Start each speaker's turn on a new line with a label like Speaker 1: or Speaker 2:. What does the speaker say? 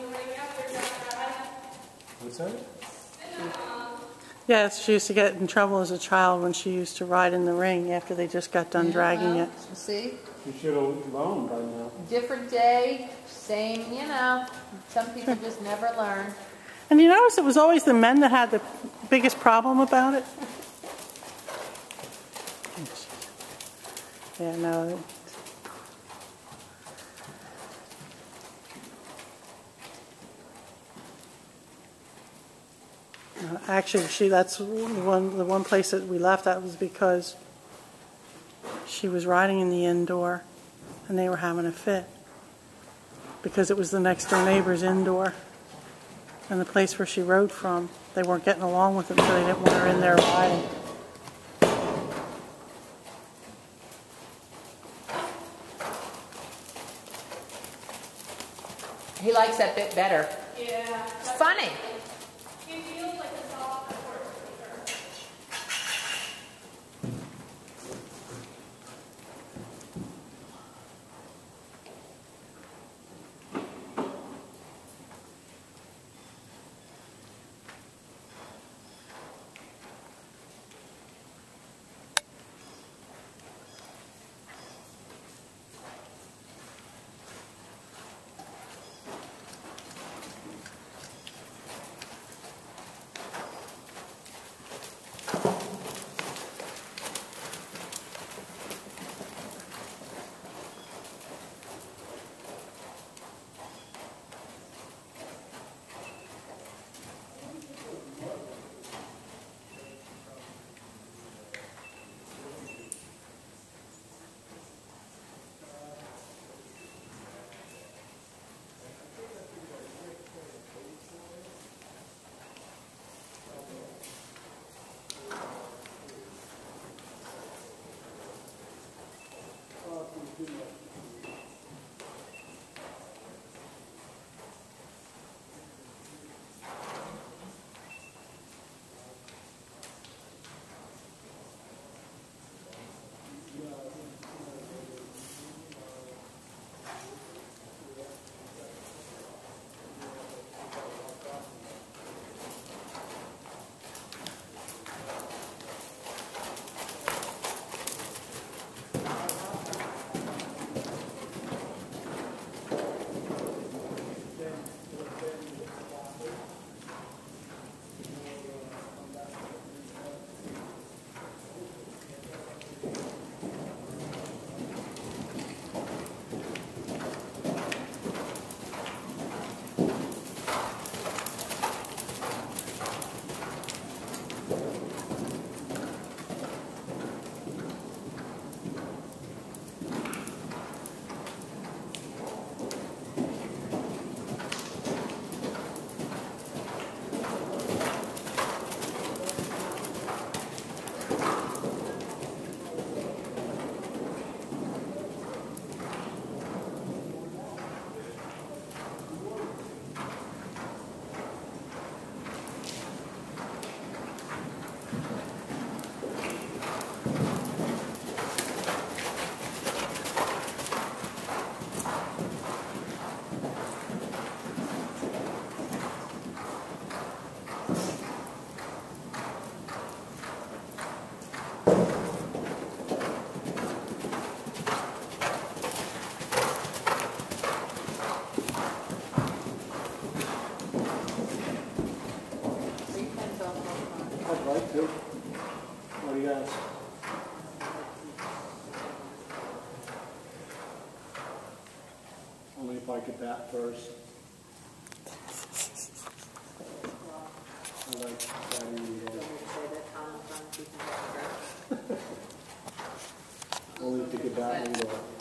Speaker 1: the ring after driving.
Speaker 2: What's that?
Speaker 3: Yes, she used to get in trouble as a child when she used to ride in the ring after they just got done dragging it.
Speaker 4: See,
Speaker 2: You should have known by now.
Speaker 4: different day, same, you know, some people just never learn.
Speaker 3: And you notice it was always the men that had the biggest problem about it? Yeah, no. No, Actually, she, that's the one, the one place that we left at was because she was riding in the indoor and they were having a fit. Because it was the next door neighbor's indoor. And the place where she rode from, they weren't getting along with it, so they didn't want her in there riding.
Speaker 4: He likes that bit better.
Speaker 1: Yeah.
Speaker 4: It's funny.
Speaker 1: What do you guys? Only
Speaker 2: if I could bat first. I like that Only if you could bat me.